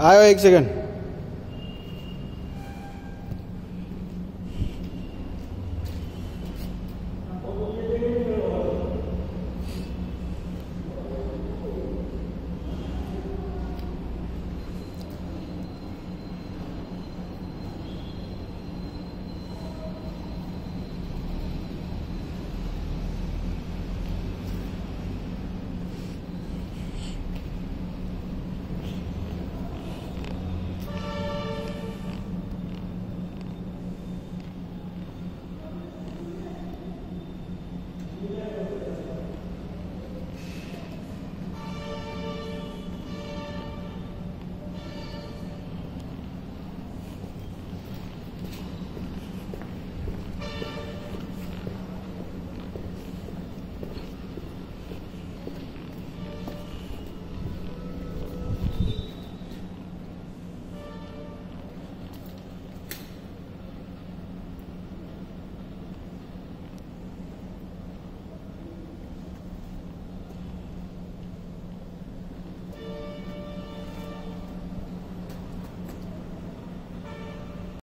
आयो एक second. Yeah.